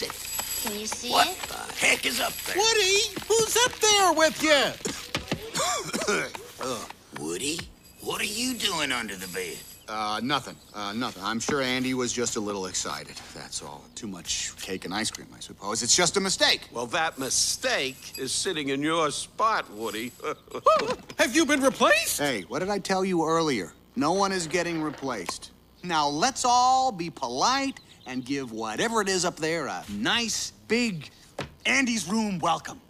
it? Can you see What it? the heck is up there? Woody, who's up there with you? Woody, what are you doing under the bed? Uh, nothing. Uh, nothing. I'm sure Andy was just a little excited. That's all. Too much cake and ice cream, I suppose. It's just a mistake. Well, that mistake is sitting in your spot, Woody. Have you been replaced? Hey, what did I tell you earlier? No one is getting replaced. Now let's all be polite and give whatever it is up there a nice, big Andy's room welcome.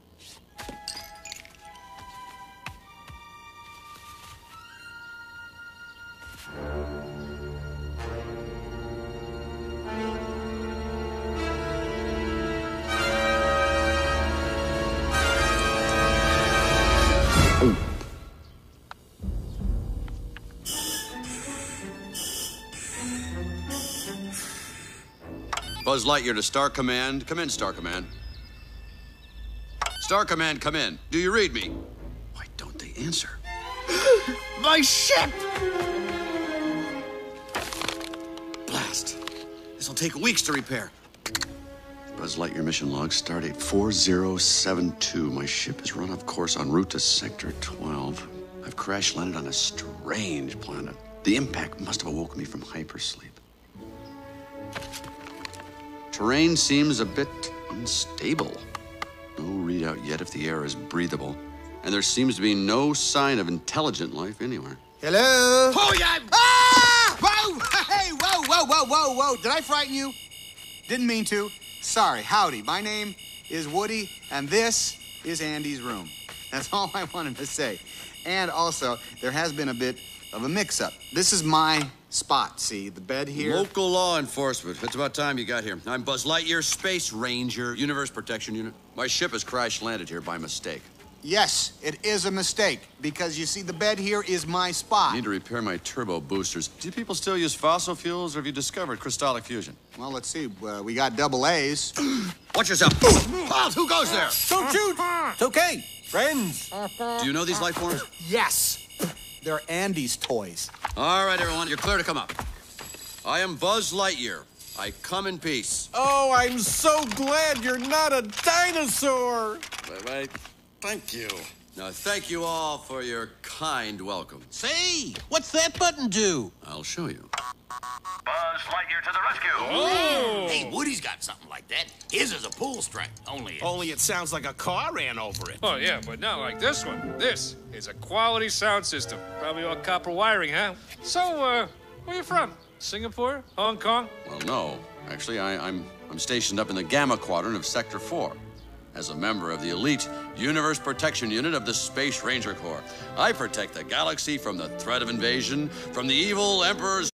Buzz Lightyear to Star Command. Come in, Star Command. Star Command, come in. Do you read me? Why don't they answer? My ship! Blast. This'll take weeks to repair. Buzz Lightyear mission log, stardate 4072. My ship has run off course en route to Sector 12. I've crash landed on a strange planet. The impact must have awoken me from hypersleep. Terrain seems a bit unstable. No readout yet if the air is breathable. And there seems to be no sign of intelligent life anywhere. Hello? Oh, yeah! Ah! Whoa! Hey, whoa, whoa, whoa, whoa, whoa. Did I frighten you? Didn't mean to. Sorry. Howdy. My name is Woody, and this is Andy's room. That's all I wanted to say. And also, there has been a bit of a mix up. This is my spot, see? The bed here. Local law enforcement. It's about time you got here. I'm Buzz Lightyear, Space Ranger, Universe Protection Unit. My ship has crash landed here by mistake. Yes, it is a mistake because you see, the bed here is my spot. I spot. need to repair my turbo boosters. Do people still use fossil fuels, or have you discovered crystallic fusion? Well, let's see. Uh, we got double A's. Watch yourself. Buzz, who goes there? Don't shoot! It's okay. Friends. Do you know these life forms? Yes. They're Andy's toys. All right, everyone, you're clear to come up. I am Buzz Lightyear. I come in peace. Oh, I'm so glad you're not a dinosaur. Right, right. Thank you. Now, thank you all for your kind welcome. Say, what's that button do? I'll show you. Buzz Lightyear to the rescue. Hey, Woody's got something like that. His is a pull string. Only it's Only it sounds like a car ran over it. Oh, yeah, but not like this one. This is a quality sound system. Probably all copper wiring, huh? So, uh, where you from? Singapore? Hong Kong? Well, no. Actually, I, I'm, I'm stationed up in the Gamma Quadrant of Sector 4 as a member of the elite Universe Protection Unit of the Space Ranger Corps. I protect the galaxy from the threat of invasion from the evil Emperor's